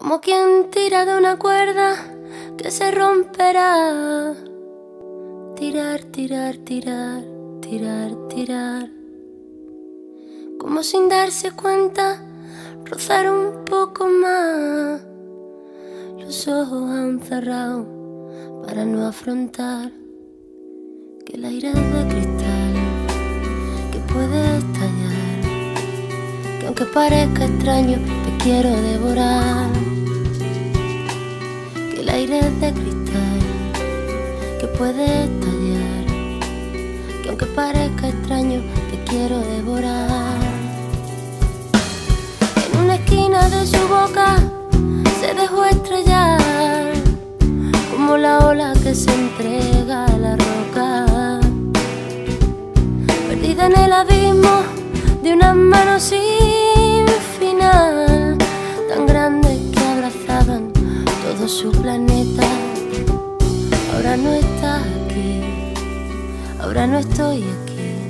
Como quien tira de una cuerda que se romperá. Tirar, tirar, tirar, tirar, tirar. Como sin darse cuenta, rozar un poco más. Los ojos han cerrado para no afrontar que el aire es de cristal que puede estallar. Que aunque parezca extraño, te quiero devorar aire de cristal que puede estallar, que aunque parezca extraño, te quiero devorar. En una esquina de su boca se dejó estrellar, como la ola que se entrega a la roca, perdida en el abismo de una mano sin Ahora no estás aquí, ahora no estoy aquí.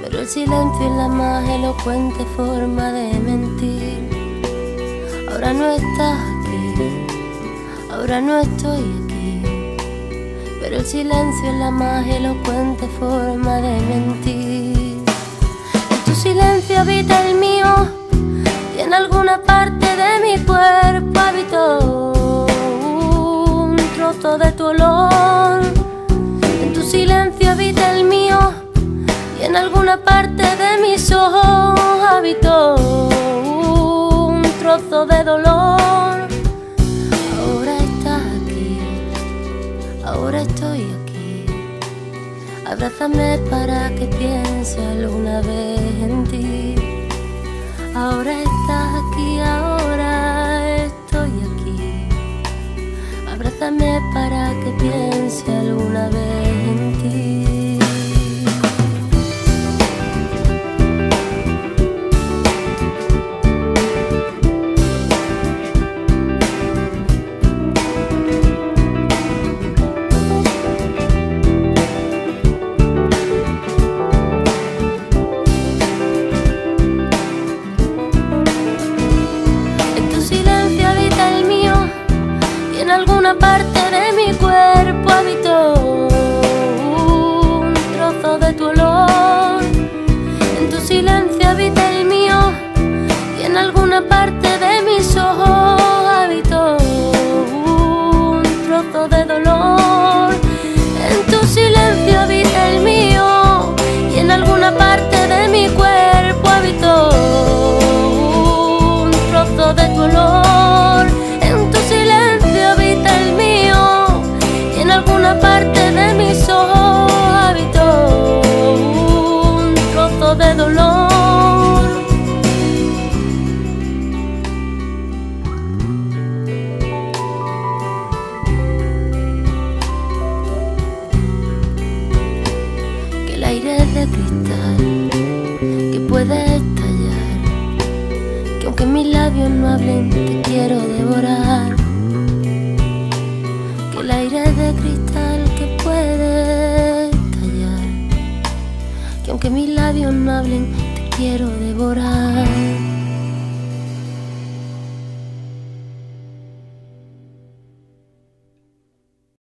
Pero el silencio es la más elocuente forma de mentir. Ahora no estás aquí, ahora no estoy aquí. Pero el silencio es la más elocuente forma de mentir. En tu silencio habita de tu olor. En tu silencio habita el mío y en alguna parte de mis ojos habitó un trozo de dolor. Ahora estás aquí, ahora estoy aquí. Abrázame para que piense alguna vez en ti. Ahora alguna parte de cristal, que puede estallar, que aunque mis labios no hablen, te quiero devorar. Que el aire de cristal, que puede estallar, que aunque mis labios no hablen, te quiero devorar.